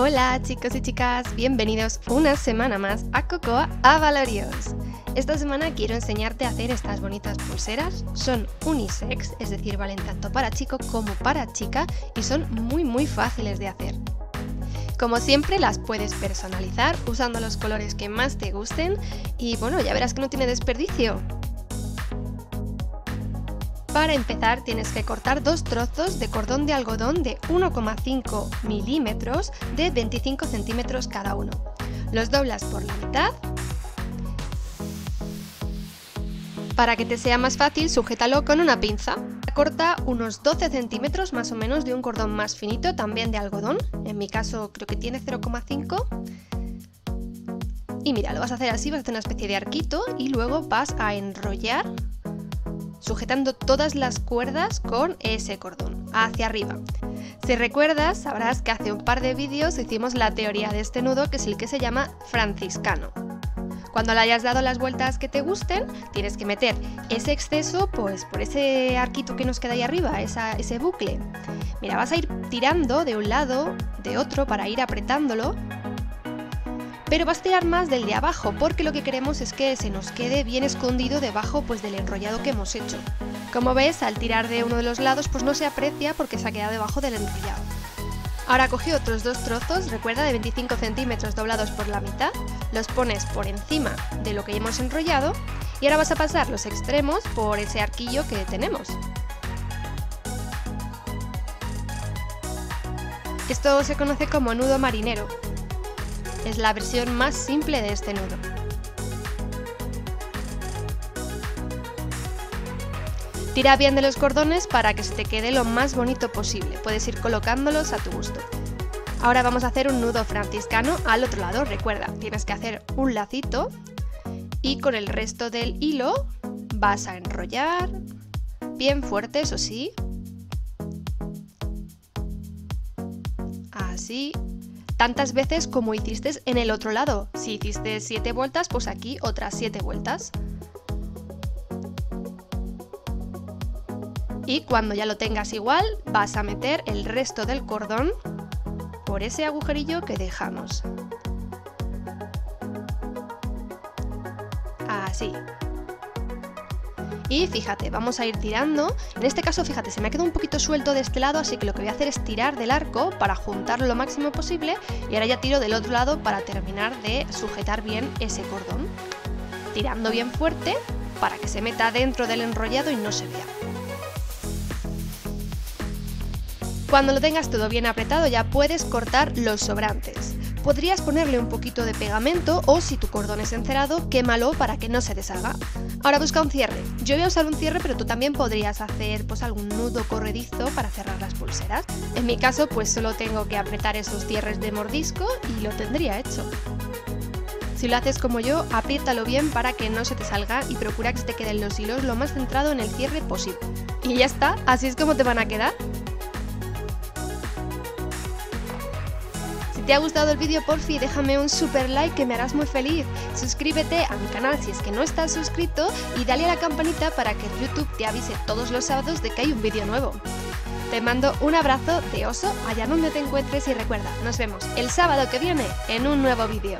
Hola chicos y chicas, bienvenidos una semana más a Cocoa a Valorios. Esta semana quiero enseñarte a hacer estas bonitas pulseras. Son unisex, es decir, valen tanto para chico como para chica y son muy muy fáciles de hacer. Como siempre las puedes personalizar usando los colores que más te gusten y bueno, ya verás que no tiene desperdicio. Para empezar tienes que cortar dos trozos de cordón de algodón de 1,5 milímetros de 25 centímetros cada uno. Los doblas por la mitad. Para que te sea más fácil, sujétalo con una pinza. Corta unos 12 centímetros más o menos de un cordón más finito, también de algodón. En mi caso creo que tiene 0,5. Y mira, lo vas a hacer así, vas a hacer una especie de arquito y luego vas a enrollar sujetando todas las cuerdas con ese cordón, hacia arriba. Si recuerdas, sabrás que hace un par de vídeos hicimos la teoría de este nudo, que es el que se llama franciscano. Cuando le hayas dado las vueltas que te gusten, tienes que meter ese exceso pues por ese arquito que nos queda ahí arriba, ese bucle. Mira, vas a ir tirando de un lado, de otro, para ir apretándolo pero vas a tirar más del de abajo porque lo que queremos es que se nos quede bien escondido debajo pues del enrollado que hemos hecho. Como ves, al tirar de uno de los lados pues no se aprecia porque se ha quedado debajo del enrollado. Ahora coge otros dos trozos, recuerda, de 25 centímetros doblados por la mitad, los pones por encima de lo que hemos enrollado y ahora vas a pasar los extremos por ese arquillo que tenemos. Esto se conoce como nudo marinero es la versión más simple de este nudo. Tira bien de los cordones para que se te quede lo más bonito posible, puedes ir colocándolos a tu gusto. Ahora vamos a hacer un nudo franciscano al otro lado, recuerda, tienes que hacer un lacito y con el resto del hilo vas a enrollar, bien fuerte eso sí, así, tantas veces como hiciste en el otro lado. Si hiciste 7 vueltas, pues aquí otras 7 vueltas. Y cuando ya lo tengas igual, vas a meter el resto del cordón por ese agujerillo que dejamos. Así. Y fíjate, vamos a ir tirando. En este caso, fíjate, se me ha quedado un poquito suelto de este lado, así que lo que voy a hacer es tirar del arco para juntarlo lo máximo posible. Y ahora ya tiro del otro lado para terminar de sujetar bien ese cordón. Tirando bien fuerte para que se meta dentro del enrollado y no se vea. Cuando lo tengas todo bien apretado ya puedes cortar los sobrantes. Podrías ponerle un poquito de pegamento o si tu cordón es encerado, quémalo para que no se deshaga. Ahora busca un cierre. Yo voy a usar un cierre, pero tú también podrías hacer pues algún nudo corredizo para cerrar las pulseras. En mi caso, pues solo tengo que apretar esos cierres de mordisco y lo tendría hecho. Si lo haces como yo, apriétalo bien para que no se te salga y procura que te queden los hilos lo más centrado en el cierre posible. Y ya está, así es como te van a quedar. Te ha gustado el vídeo, porfi, déjame un super like que me harás muy feliz. Suscríbete a mi canal si es que no estás suscrito y dale a la campanita para que YouTube te avise todos los sábados de que hay un vídeo nuevo. Te mando un abrazo de oso allá donde te encuentres y recuerda, nos vemos el sábado que viene en un nuevo vídeo.